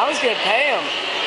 I was gonna pay him.